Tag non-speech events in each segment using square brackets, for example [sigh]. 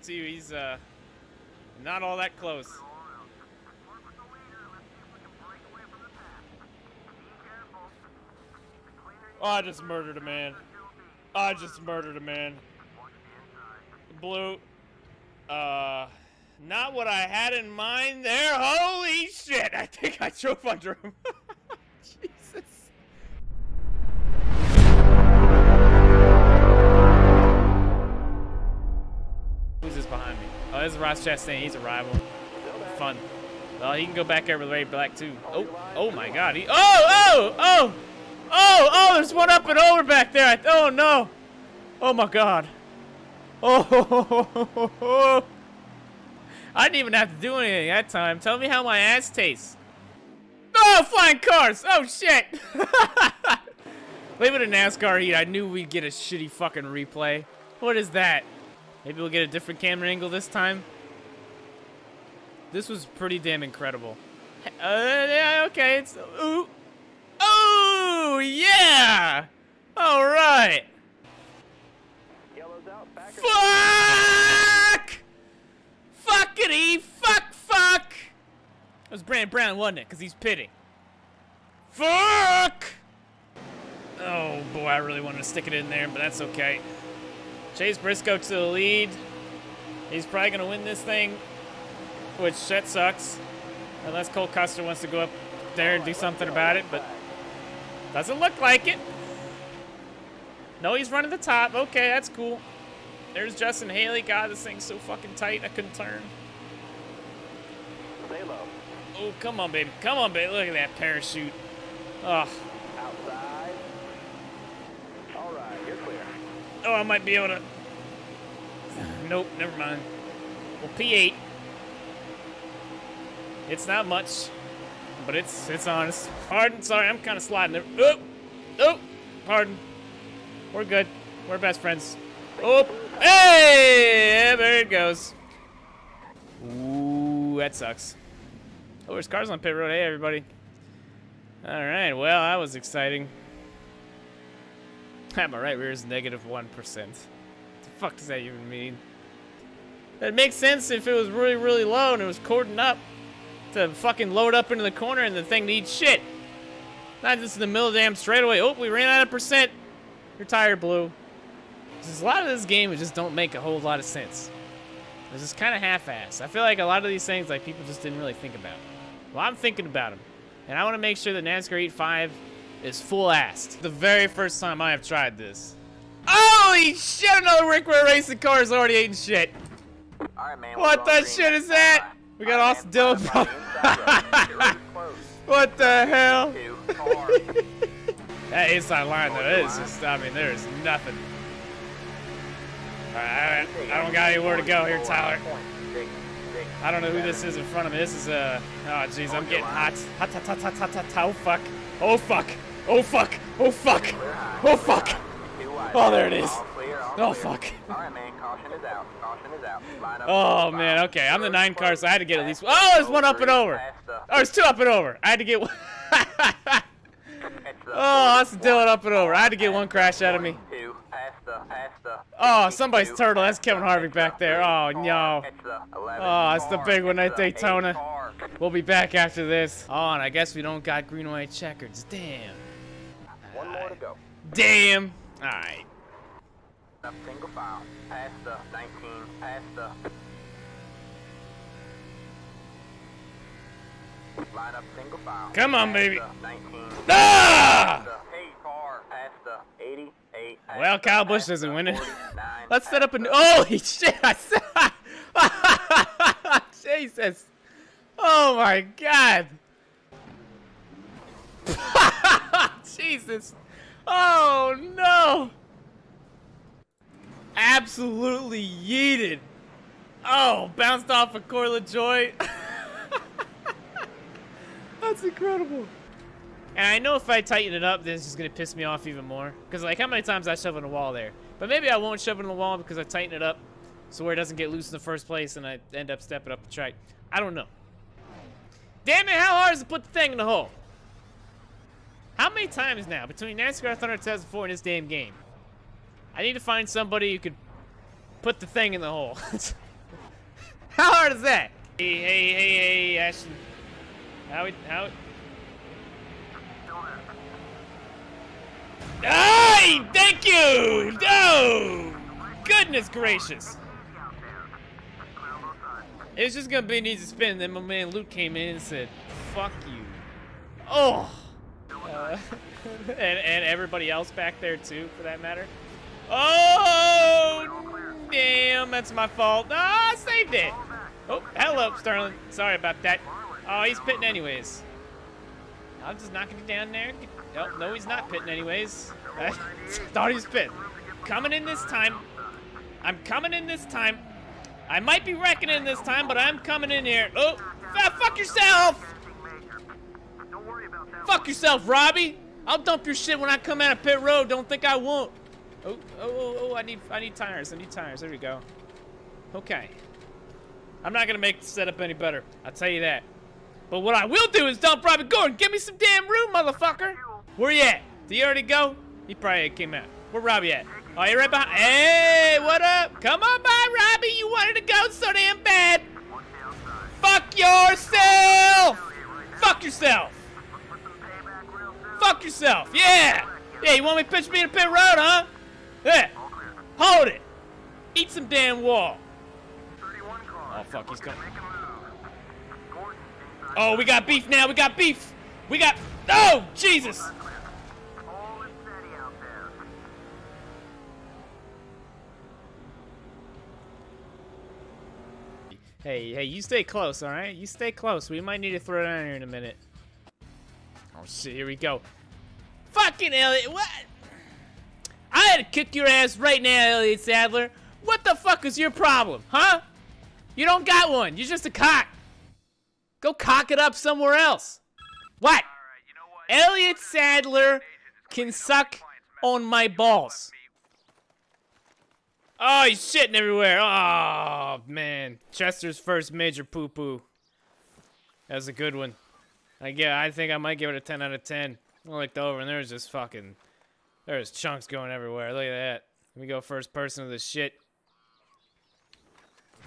See, he's uh, not all that close. Oh, I just murdered a man. I just murdered a man. Blue. Uh, not what I had in mind there. Holy shit! [laughs] I think I drove under him. [laughs] Oh, this is Ross Chastain. He's a rival. Fun. Well, he can go back with Ray Black too. Oh, oh my God. He. Oh, oh, oh, oh, oh. There's one up and over back there. I, oh no. Oh my God. Oh. [laughs] I didn't even have to do anything that time. Tell me how my ass tastes. Oh, flying cars! Oh shit! Leave it in NASCAR heat. I knew we'd get a shitty fucking replay. What is that? Maybe we'll get a different camera angle this time. This was pretty damn incredible. Uh, yeah, okay, it's... Ooh. Oh, yeah! All right. Fuck! Fuckity fuck fuck! It was Brandon Brown, wasn't it? Because he's pitting. Fuck! Oh boy, I really wanted to stick it in there, but that's okay. Chase Briscoe to the lead. He's probably going to win this thing, which that sucks. Unless Cole Custer wants to go up there and do something about it, but doesn't look like it. No, he's running the top. Okay, that's cool. There's Justin Haley. God, this thing's so fucking tight, I couldn't turn. Oh, come on, baby. Come on, baby. Look at that parachute. Oh, Outside. All right, you're clear. Oh, I might be able to. Nope, never mind. Well, P8. It's not much, but it's it's honest. Pardon, sorry, I'm kind of sliding there. Oh, oh, pardon. We're good. We're best friends. Oh, hey, there it goes. Ooh, that sucks. Oh, there's cars on pit road. Hey, everybody. All right, well, that was exciting. [laughs] Am I right? Rear is negative 1. What the fuck does that even mean? That makes sense if it was really, really low and it was cording up to fucking load up into the corner and the thing needs shit. Not just in the middle of the damn straightaway. Oh, we ran out of percent. Your tire blew. Just a lot of this game just don't make a whole lot of sense. It's just kind of half-assed. I feel like a lot of these things, like people just didn't really think about. Well, I'm thinking about them, and I want to make sure that NASCAR 85 is full-assed. The very first time I have tried this. Holy shit! Another Rick Ware racing car is already eating shit. All right, man. What we're the shit green is that? time. We got All right, Austin man, Dillon. fire by the inside road. Get ready to close. [laughs] What the hell? Two, four. [laughs] That inside line, though, it is just, I mean, there is nothing. All right, I, I don't got anywhere to go here, Tyler. Dig, dig. I don't know who this is in front of me. This is, uh, oh, jeez, I'm getting hot. Hot, hot, hot, hot, hot, hot, oh, fuck. Oh, fuck. Oh, fuck. Oh, fuck. Oh, fuck. Oh, there it is. Oh, fuck. Oh, man, okay. I'm the nine car, so I had to get at least, oh, there's one up and over. Oh, there's two up and over. I had to get one. [laughs] Oh, that's Dylan up and over. I had to get one crash out of me. Oh, somebody's turtle. That's Kevin Harvick back there. Oh no. it's the 11 Oh, it's the big one at Daytona. We'll be back after this. Oh, and I guess we don't got green white checkers. Damn. To go. Damn. All right. Single file. Past the 19. Past the. Line up single file. Come on, baby. the 19. Ah! The car. Past the 88. Well, Kyle Busch doesn't win it. Let's set up a new. Holy shit! [laughs] Jesus. Oh my god. Jesus. Oh no. Absolutely yeeted. Oh, bounced off a of joy. [laughs] That's incredible. And I know if I tighten it up, this is gonna piss me off even more. Cause like how many times I shove in the wall there. But maybe I won't shove it in the wall because I tighten it up so where it doesn't get loose in the first place and I end up stepping up the track. I don't know. Damn it, how hard is it to put the thing in the hole? How many times now between NASCAR Thunder 2004 and this damn game? I need to find somebody who could put the thing in the hole. [laughs] How hard is that? Hey, hey, hey, hey, Ashton. How it, how it? Hey, thank you! No! Goodness gracious. It was just gonna be an easy spin, then my man Luke came in and said, fuck you. Oh! Uh, [laughs] and, and everybody else back there too, for that matter. Oh! Damn, that's my fault. Ah, I saved it! Oh, hello, Sterling. Sorry about that. Oh, he's pitting anyways. I'm just knocking it down there. Oh, no, he's not pitting anyways. [laughs] Thought he was pitting. Coming in this time. I'm coming in this time. I might be wrecking in this time, but I'm coming in here. Oh, ah, fuck yourself! Fuck yourself, Robby! I'll dump your shit when I come out of pit road. Don't think I won't. Oh, oh, oh, oh, I need, I need tires. I need tires. There we go. Okay. I'm not gonna make the setup any better. I'll tell you that. But what I will do is dump Robby Gordon. Give me some damn room, motherfucker. Where you at? Did he already go? He probably came out. Where Robby at? Oh, you're right behind. Hey, what up? Come on by, Robby. You wanted to go so damn bad. Fuck yourself. Fuck yourself. Fuck yourself. Yeah. Yeah, you want me to pitch me in the pit road, huh? Yeah. Hold it. Eat some damn wall. Oh, fuck, he's coming. Oh, we got beef now. We got beef. We got... Oh, Jesus. Hey, hey, you stay close, all right? You stay close. We might need to throw it down here in a minute. Oh, here we go. Fucking Elliott, what? I had to kick your ass right now, Elliott Sadler. What the fuck is your problem, huh? You don't got one. You're just a cock. Go cock it up somewhere else. What? Elliott Sadler can suck on my balls. Oh, he's shitting everywhere. Oh, man. Chester's first major poo-poo. That was a good one. I get. I think I might give it a 10 out of 10. I looked over and there's just fucking... There's chunks going everywhere. Look at that. Let me go first person of this shit.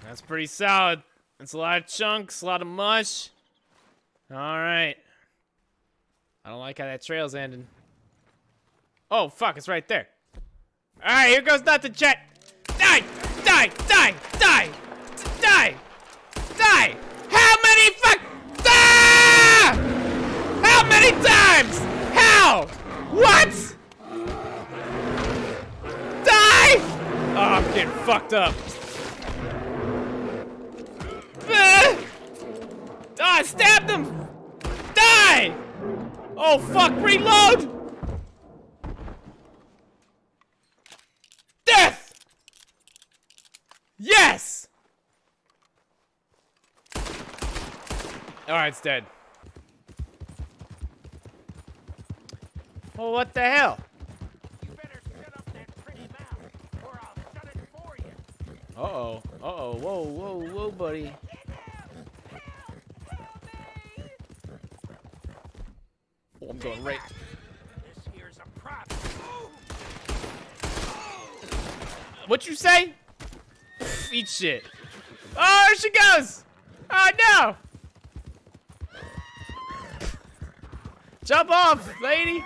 That's pretty solid. It's a lot of chunks, a lot of mush. Alright. I don't like how that trail's ending. Oh, fuck, it's right there. Alright, here goes nothing. Die! Die! Die! Die! Die! Many times? How? What? Die! Oh, I'm getting fucked up. Ah! Oh, I stabbed him! Die! Oh, fuck, reload! Death! Yes! Alright, it's dead. Well, what the hell? Uh-oh. Uh-oh. Whoa, whoa, whoa, buddy. Oh, I'm going right. This here's a prop. What you say? Eat shit. Oh, there she goes! Oh, no! Jump off, lady!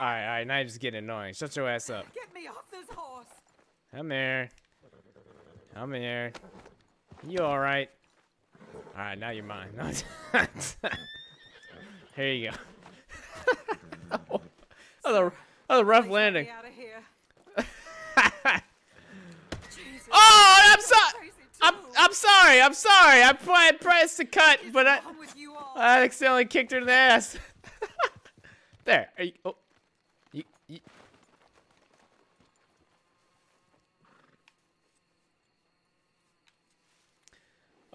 Alright, alright, now you're just getting annoying. Shut your ass up. Get me off this horse. Come here. Come here. You alright? Alright, now you're mine. [laughs] Here you go. oh, [laughs] that was a, that was a rough landing. Get me out of here. [laughs] Oh, I'm sorry. I'm. I'm sorry. I'm sorry. I I pressed the cut, but I you all? I accidentally kicked her in the ass. there. Are you, oh. You, you.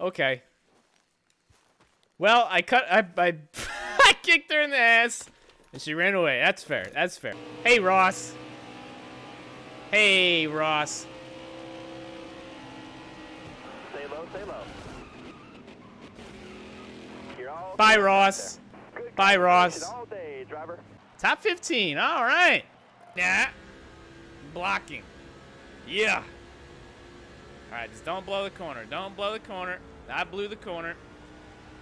Okay. Well, I cut. I I, [laughs] I kicked her in the ass, and she ran away. That's fair. That's fair. Hey, Ross. Hey, Ross. Stay low, stay low. Bye. Ross. Bye, Ross. conversation All day, driver. Top 15. All right. Yeah. Blocking. Yeah. All right, just don't blow the corner. Don't blow the corner. I blew the corner.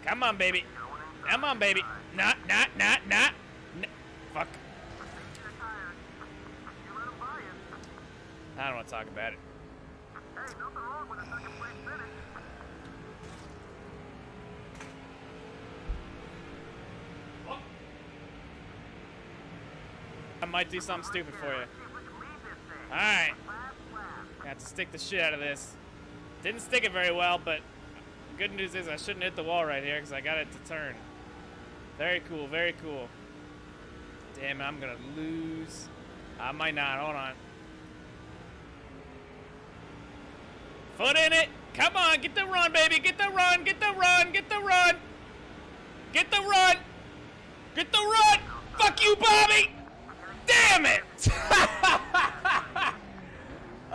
Come on, baby. Come on, baby. Not, not, not, not. Fuck. I don't want to talk about it. Might do something stupid for you. Alright. Got to stick the shit out of this. Didn't stick it very well, but good news is I shouldn't hit the wall right here because I got it to turn. Very cool, very cool. Damn it, I'm gonna lose. I might not, hold on. Foot in it! Come on, get the run, baby! Get the run, get the run, get the run! Get the run! Get the run! Fuck you, Bobby! Damn it! [laughs]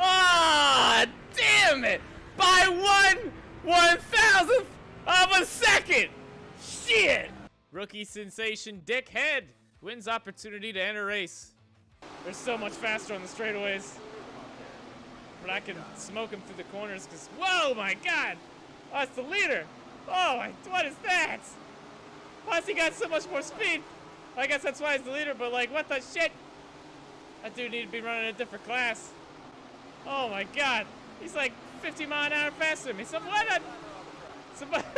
Ah, damn it! By one one thousandth of a second! Shit! Rookie sensation Dick Head wins opportunity to enter race. They're so much faster on the straightaways. But I can smoke him through the corners because, whoa, my God! Oh, it's the leader! Oh, my, what is that? Has he got so much more speed? I guess that's why he's the leader, but like, what the shit? That dude need to be running a different class. Oh my god. He's like 50 mile an hour faster than me. So? Somebody. [laughs]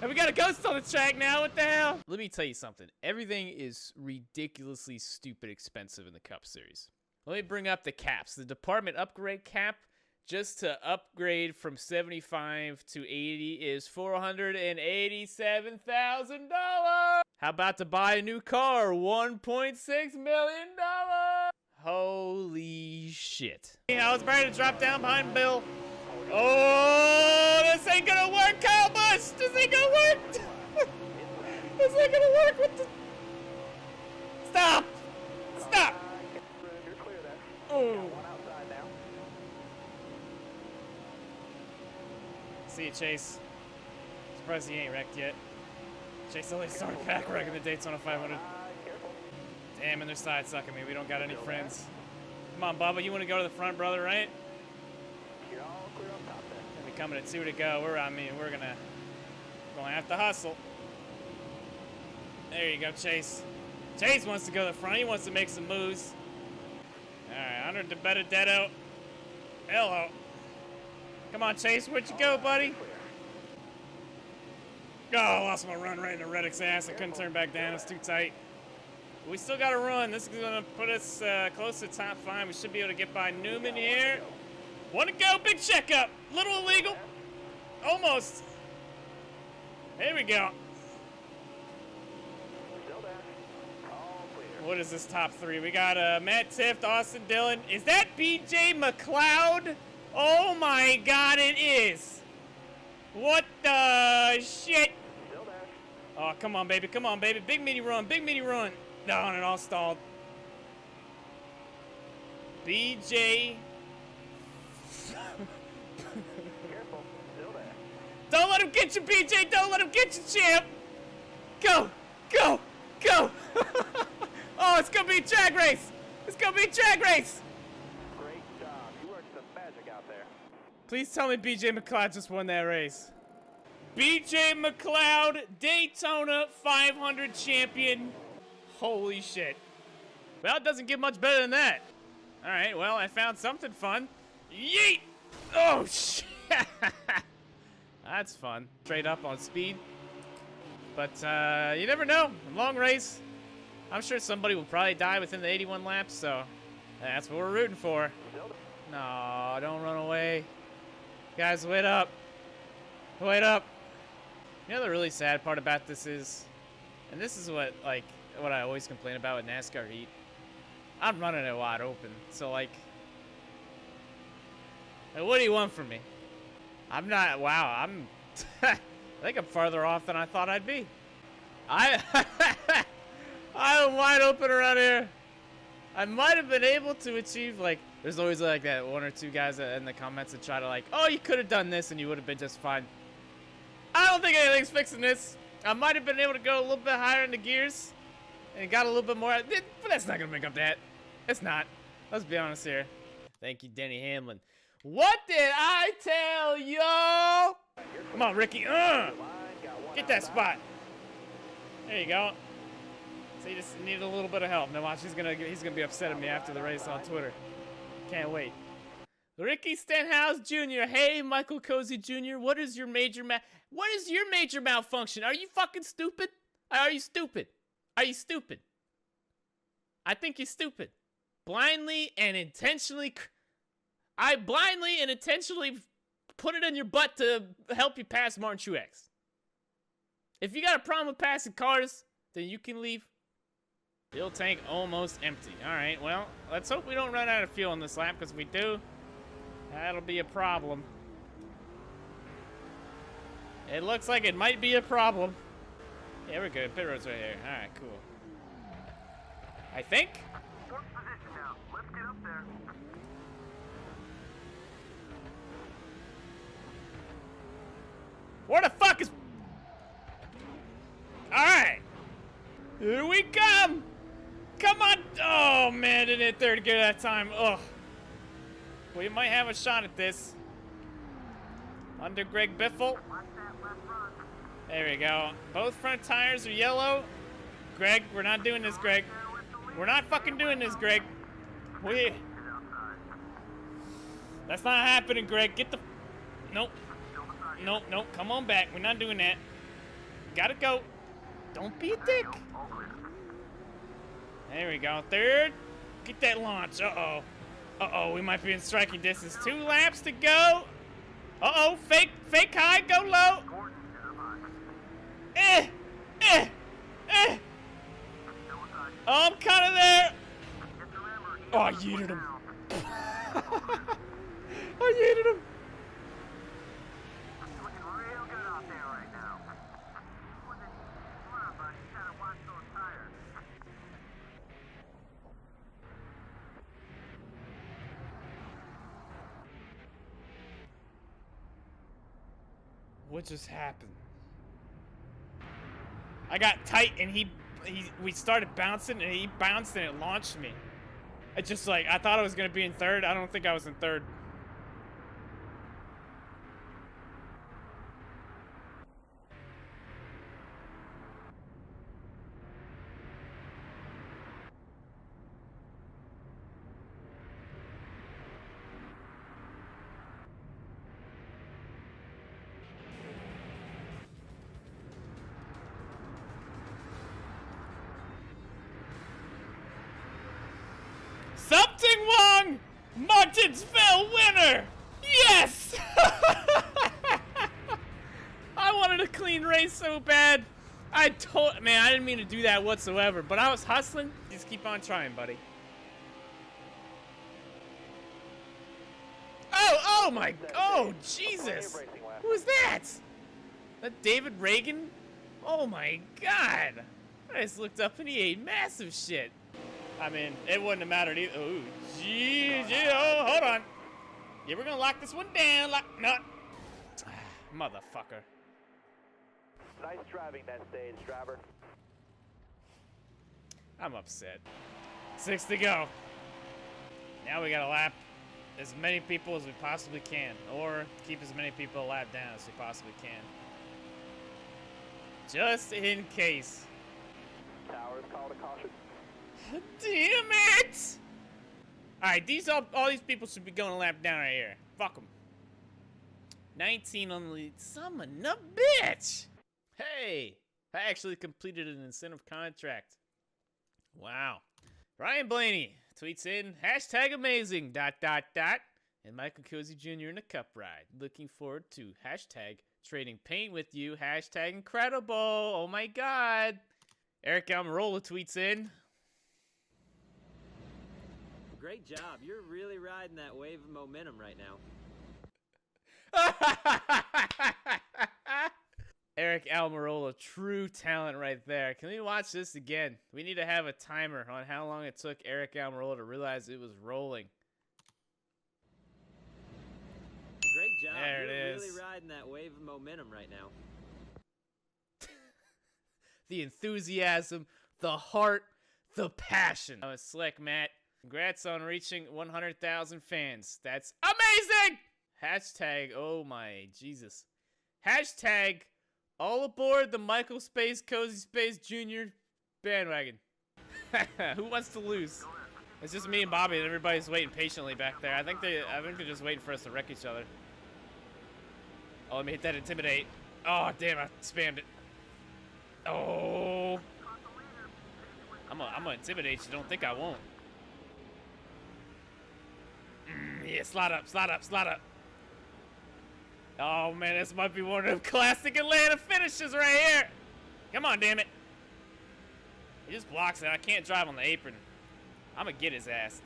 And we got a ghost on the track now. What the hell? Let me tell you something. Everything is ridiculously stupid expensive in the Cup Series. Let me bring up the caps. The department upgrade cap just to upgrade from 75 to 80 is $487,000. How about to buy a new car? $1.6 million. Holy shit. I was ready to drop down behind Bill. Oh, this ain't gonna work, Kyle Busch! This ain't gonna work! [laughs] this ain't gonna work with the... Stop! Stop! Oh. See you, Chase. Surprised he ain't wrecked yet. Chase only started back wrecking the Daytona 500. Damn, and they're side sucking me. We don't got any friends. Come on, Bubba. You want to go to the front, brother, right? We're coming at two to go. We're, I mean, we're gonna, gonna have to hustle. There you go, Chase. Chase wants to go to the front. He wants to make some moves. All right, under the Benedetto. Hello. Come on, Chase. Where'd you go, buddy? Oh, I lost my run right in into Reddick's ass. I couldn't turn back down. It's too tight. We still got to run. This is going to put us uh, close to top five. We should be able to get by Newman here. Want to go? Big checkup. Little illegal. Almost. There we go. What is this top three? We got uh, Matt Tifft, Austin Dillon. Is that BJ McLeod? Oh my god, it is. What the shit? Oh, come on, baby. Come on, baby. Big mini run. Big mini run. No, and it all stalled. BJ. Don't let him get you, BJ. Don't let him get you, champ. Go. Go. Go. [laughs] oh, it's going to be a drag race. It's going to be a drag race. Great job. You worked some magic out there. Please tell me BJ McLeod just won that race. BJ McLeod, Daytona 500 champion. Holy shit. Well, it doesn't get much better than that. All right, well, I found something fun. Yeet! Oh, [laughs] shit. That's fun. Straight up on speed. But uh, you never know. Long race. I'm sure somebody will probably die within the 81 laps, so that's what we're rooting for. No, don't run away. Guys, wait up. Wait up. You know the really sad part about this is, and this is what like what I always complain about with NASCAR Heat. I'm running it wide open, so like, what do you want from me? I'm not. Wow, I'm. [laughs] I think I'm farther off than I thought I'd be. I. [laughs] I'm wide open around here. I might have been able to achieve like. There's always like that one or two guys in the comments that try to like, oh, you could have done this and you would have been just fine. I don't think anything's fixing this. I might have been able to go a little bit higher in the gears and got a little bit more, but that's not gonna make up that. It's not. Let's be honest here. Thank you, Denny Hamlin. What did I tell y'all? Come on, Ricky. Uh, get that spot. There you go. So you just need a little bit of help. Now watch, he's gonna he's gonna be upset at me after the race on Twitter. Can't wait. Ricky Stenhouse Jr. Hey, Michael Cozy Jr. What is your major ma- What is your major malfunction? Are you fucking stupid? Are you stupid? Are you stupid? I think you're stupid. Blindly and intentionally. I blindly and intentionally put it in your butt to help you pass Martin Truex. If you got a problem with passing cars, then you can leave. Fuel tank almost empty. All right, well, let's hope we don't run out of fuel on this lap, because if we do, that'll be a problem. It looks like it might be a problem. Yeah, we're good. Pit road's right here. All right, cool. I think. Where the fuck is... Alright. Here we come. Come on. Oh, man, didn't hit third gear that time. Ugh. We might have a shot at this. Under Greg Biffle. There we go. Both front tires are yellow. Greg, we're not doing this, Greg. There. We're not fucking doing this, Greg. We... That's not happening, Greg. Get the... Nope. Nope, nope. Come on back. We're not doing that. Gotta go. Don't be a dick. There we go. Third. Get that launch. Uh-oh. Uh-oh, we might be in striking distance. Two laps to go. Uh-oh, fake, fake high, go low. Eh, eh, eh. Oh, I'm kind of there. Oh, I yeeted him. I yeeted him. Looking real good out there right now. Come on, buddy. You gotta watch those tires. What just happened? I got tight and he, he, we started bouncing and he bounced and it launched me. I just like, I thought I was gonna be in third. I don't think I was in third. I told man, I didn't mean to do that whatsoever, but I was hustling. Just keep on trying, buddy. Oh, oh my, oh Jesus! Who is that? That David Ragan? Oh my God! I just looked up and he ate massive shit. I mean, it wouldn't have mattered either. Oh, gee, oh, hold on. Yeah, we're gonna lock this one down. Lock, no. Ah, motherfucker. Nice driving that stage, driver. I'm upset. Six to go. Now we gotta lap as many people as we possibly can, or keep as many people lap down as we possibly can. Just in case. Towers called a caution. [laughs] Damn it! Alright, these all, all these people should be going a lap down right here. Fuck them. 19 on the lead. Some of a bitch! Hey! I actually completed an incentive contract. Wow. Ryan Blaney tweets in, hashtag amazing, dot, dot, dot. And Michael Cozy Jr. in a cup ride. Looking forward to hashtag trading paint with you, hashtag incredible. Oh my god. Aric Almirola tweets in, Great job. You're really riding that wave of momentum right now. [laughs] Aric Almirola, true talent right there. Can we watch this again? We need to have a timer on how long it took Aric Almirola to realize it was rolling. Great job. There it You're is. really riding that wave of momentum right now. [laughs] The enthusiasm, the heart, the passion. That was slick, Matt. Congrats on reaching 100,000 fans. That's amazing! Hashtag, oh my Jesus. Hashtag, all aboard the Michael Space Cozy Space Jr. bandwagon. [laughs] Who wants to lose? It's just me and Bobby, and everybody's waiting patiently back there. I think they, I think they're just waiting for us to wreck each other. Oh, let me hit that intimidate. Oh, damn, I spammed it. Oh. I'm gonna, I'm gonna intimidate you. Don't think I won't. Mm, yeah, slide up, slide up, slide up. Oh man, this might be one of them classic Atlanta finishes right here. Come on, damn it. He just blocks it. I can't drive on the apron. I'm gonna get his ass.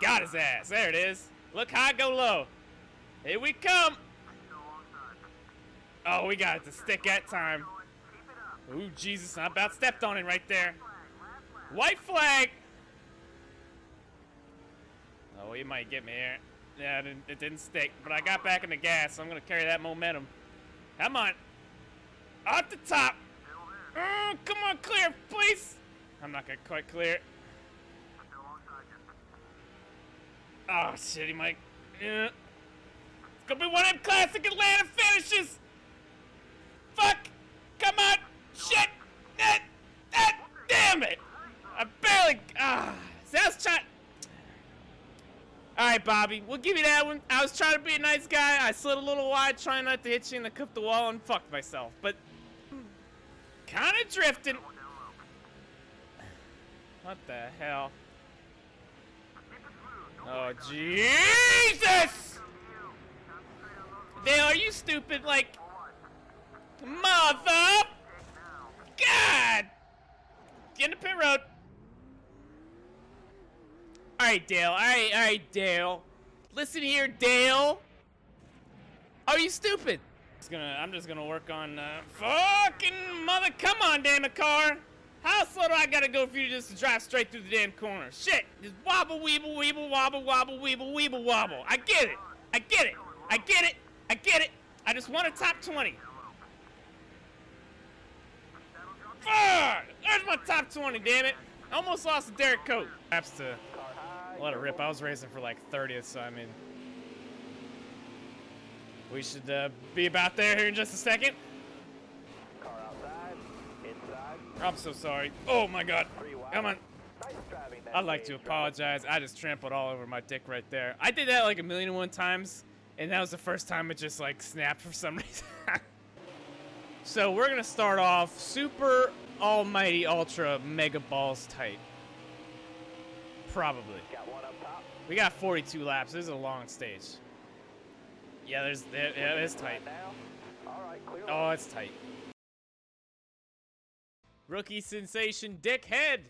Got his ass. There it is. Look high, go low. Here we come. Oh, we got it to stick that time. Ooh, Jesus, I about stepped on it right there. White flag. Oh, he might get me here. Yeah, it didn't, it didn't stick, but I got back in the gas, so I'm gonna carry that momentum. Come on. Up the top. Oh, come on, clear, please. I'm not gonna quite clear. Oh, shit, he might. Yeah. It's gonna be one of them classic Atlanta finishes. Fuck. Come on. Shit. That, ah, damn it. I barely. Ah. I was trying. All right, Bobby, we'll give you that one. I was trying to be a nice guy. I slid a little wide, trying not to hit you in the cup the wall and fucked myself. But kind of drifting. What the hell? Oh Jesus! Dale, are you stupid? Like, mother? God! Get in the pit road. Alright, Dale. Alright, alright, Dale. Listen here, Dale. Are you stupid? Just gonna, I'm just gonna work on, uh, fucking mother. Come on, damn it, car. How slow do I gotta go for you just to drive straight through the damn corner? Shit. Just wobble, weeble, weeble, wobble, wobble, weeble, weeble, wobble. I get it. I get it. I get it. I get it. I just want a top 20. Fuck! There's my top 20, damn it. I Almost lost to Derrike Cope. Perhaps to let it rip. I was racing for like 30th, so I mean. We should uh, be about there here in just a second. Car outside, inside, I'm so sorry. Oh my god. Come on. I'd like to apologize. I just trampled all over my dick right there. I did that like a million and one times, and that was the first time it just like snapped for some [laughs] reason. so we're gonna start off super almighty ultra mega balls tight. Probably. We got 42 laps. This is a long stage. Yeah, there's there, yeah, it's tight. Oh, it's tight. Rookie sensation Dick Head